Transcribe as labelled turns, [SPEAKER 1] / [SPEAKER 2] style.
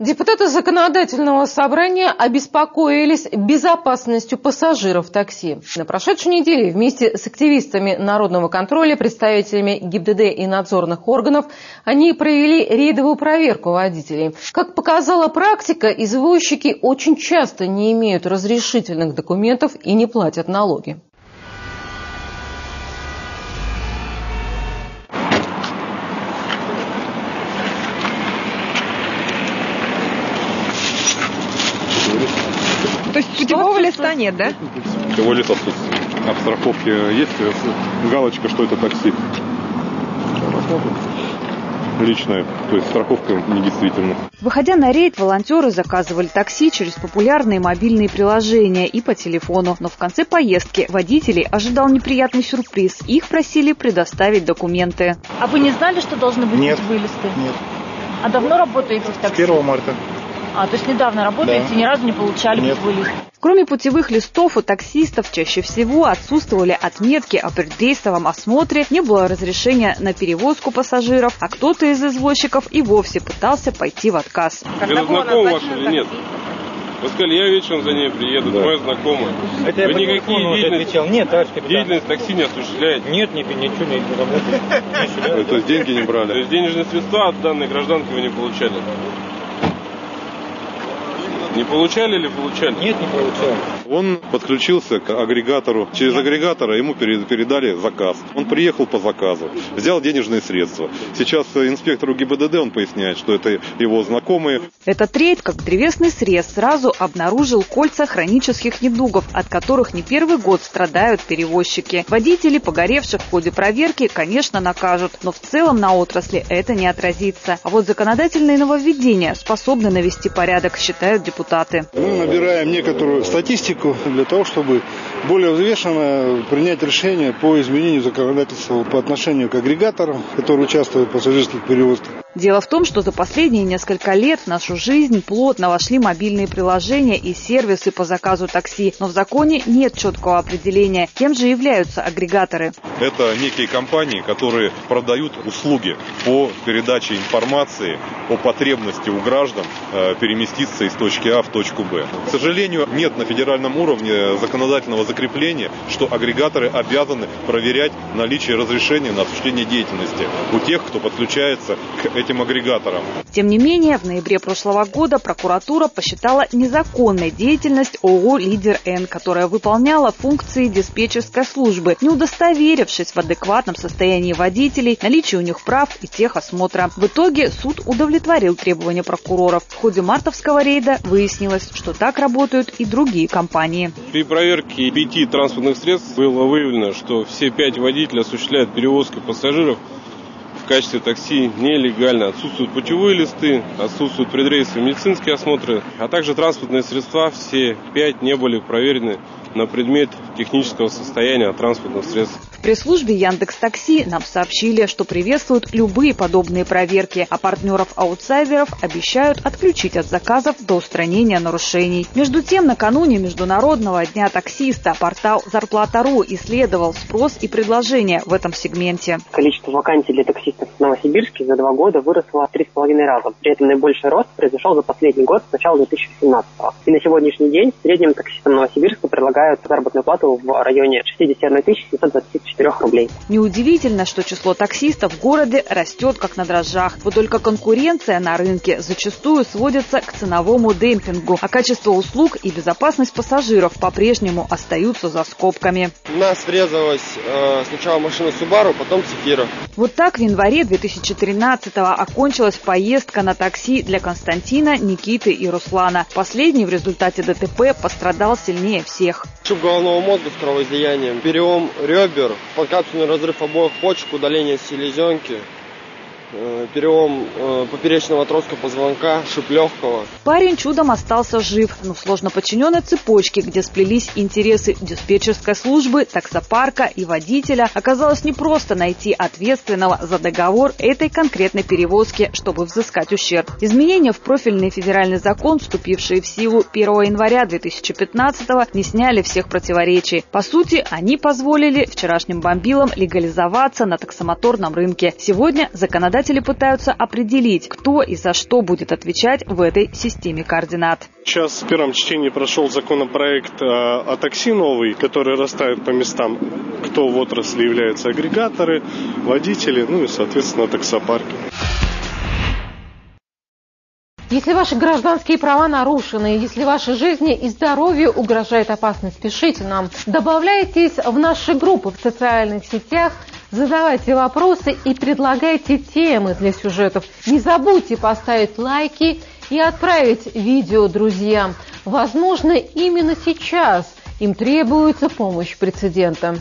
[SPEAKER 1] Депутаты законодательного собрания обеспокоились безопасностью пассажиров такси. На прошедшей неделе вместе с активистами народного контроля, представителями ГИБДД и надзорных органов они провели рейдовую проверку водителей. Как показала практика, извозчики очень часто не имеют разрешительных документов и не платят налоги.
[SPEAKER 2] Путевого листа нет, да?
[SPEAKER 3] Путевой лист отсутствует. А в страховке есть галочка, что это такси? личная, то есть страховка недействительна.
[SPEAKER 2] Выходя на рейд, волонтеры заказывали такси через популярные мобильные приложения и по телефону. Но в конце поездки водителей ожидал неприятный сюрприз. Их просили предоставить документы.
[SPEAKER 4] А вы не знали, что должны быть
[SPEAKER 5] Нет.
[SPEAKER 4] листы?
[SPEAKER 5] Нет.
[SPEAKER 4] А давно работаете в
[SPEAKER 5] С
[SPEAKER 4] такси?
[SPEAKER 5] 1 марта.
[SPEAKER 4] А, то есть недавно работаете
[SPEAKER 5] Да.
[SPEAKER 4] и ни разу не получали
[SPEAKER 5] Нет.
[SPEAKER 4] путевой лист?
[SPEAKER 2] Кроме путевых листов, у таксистов чаще всего отсутствовали отметки о преддействовом осмотре, не было разрешения на перевозку пассажиров, а кто-то из извозчиков и вовсе пытался пойти в отказ.
[SPEAKER 3] Это знаком ваш или нет? Вы сказали, я вечером за ней приеду,
[SPEAKER 5] Да.
[SPEAKER 3] моя знакомая.
[SPEAKER 5] Это я
[SPEAKER 3] Вы
[SPEAKER 5] по
[SPEAKER 3] никакие деятельности,
[SPEAKER 5] отвечал. Нет, товарищ капитан.
[SPEAKER 3] деятельность такси не осуществляете.
[SPEAKER 5] Нет, ни- ничего не работает.
[SPEAKER 3] То есть деньги не брали? То есть денежные средства от данной гражданки вы не получали? Не получали или получали?
[SPEAKER 5] Нет, не получал.
[SPEAKER 3] Он подключился к агрегатору. Через агрегатора ему пере- передали заказ. Он приехал по заказу, взял денежные средства. Сейчас э, инспектору ГИБДД он поясняет, что это его знакомые.
[SPEAKER 2] Этот рейд, как древесный срез, сразу обнаружил кольца хронических недугов, от которых не первый год страдают перевозчики. Водители, погоревших в ходе проверки, конечно, накажут, но в целом на отрасли это не отразится. А вот законодательные нововведения способны навести порядок, считают депутаты.
[SPEAKER 6] Мы набираем некоторую статистику для того, чтобы более взвешенно принять решение по изменению законодательства по отношению к агрегаторам, которые участвуют в пассажирских перевозках.
[SPEAKER 2] Дело в том, что за последние несколько лет в нашу жизнь плотно вошли мобильные приложения и сервисы по заказу такси, но в законе нет четкого определения, кем же являются агрегаторы.
[SPEAKER 3] Это некие компании, которые продают услуги по передаче информации о потребности у граждан э, переместиться из точки А в точку Б. К сожалению, нет на федеральном уровне законодательного закрепления, что агрегаторы обязаны проверять наличие разрешения на осуществление деятельности у тех, кто подключается к этим агрегаторам.
[SPEAKER 2] Тем не менее, в ноябре прошлого года прокуратура посчитала незаконной деятельность ООО «Лидер Н», которая выполняла функции диспетчерской службы, не удостоверившись в адекватном состоянии водителей, наличии у них прав и техосмотра. В итоге суд удовлетворил требования прокуроров. В ходе мартовского рейда выяснилось, что так работают и другие компании.
[SPEAKER 7] При проверке пяти транспортных средств было выявлено, что все пять водителей осуществляют перевозку пассажиров в качестве такси нелегально. Отсутствуют путевые листы, отсутствуют предрейсовые медицинские осмотры, а также транспортные средства. Все пять не были проверены на предмет технического состояния транспортных средств.
[SPEAKER 2] В пресс-службе Яндекс Такси нам сообщили, что приветствуют любые подобные проверки, а партнеров-аутсайдеров обещают отключить от заказов до устранения нарушений. Между тем, накануне Международного дня таксиста портал Зарплата.ру исследовал спрос и предложение в этом сегменте.
[SPEAKER 8] Количество вакансий для таксистов в Новосибирске за два года выросло в три с половиной раза. При этом наибольший рост произошел за последний год с начала 2017 И на сегодняшний день в среднем таксистам Новосибирска предлагают заработную плату в районе 61 724 рублей.
[SPEAKER 2] Неудивительно, что число таксистов в городе растет как на дрожжах. Вот только конкуренция на рынке зачастую сводится к ценовому демпингу, а качество услуг и безопасность пассажиров по-прежнему остаются за скобками.
[SPEAKER 9] У нас врезалась э, сначала машина Subaru, потом Цефира.
[SPEAKER 2] Вот так в январе 2013-го окончилась поездка на такси для Константина, Никиты и Руслана. Последний в результате ДТП пострадал сильнее всех.
[SPEAKER 9] Шип головного мозга с кровоизлиянием, перелом ребер, подкапсульный разрыв обоих почек, удаление селезенки, перелом э, поперечного отростка позвонка, шип легкого.
[SPEAKER 2] Парень чудом остался жив, но в сложно подчиненной цепочке, где сплелись интересы диспетчерской службы, таксопарка и водителя, оказалось непросто найти ответственного за договор этой конкретной перевозки, чтобы взыскать ущерб. Изменения в профильный федеральный закон, вступившие в силу 1 января 2015 не сняли всех противоречий. По сути, они позволили вчерашним бомбилам легализоваться на таксомоторном рынке. Сегодня законодатель законодатели пытаются определить, кто и за что будет отвечать в этой системе координат.
[SPEAKER 10] Сейчас в первом чтении прошел законопроект э, о такси новый, который расставит по местам, кто в отрасли являются агрегаторы, водители, ну и, соответственно, таксопарки.
[SPEAKER 1] Если ваши гражданские права нарушены, если вашей жизни и здоровью угрожает опасность, пишите нам. Добавляйтесь в наши группы в социальных сетях, задавайте вопросы и предлагайте темы для сюжетов. Не забудьте поставить лайки и отправить видео друзьям. Возможно, именно сейчас им требуется помощь прецедента.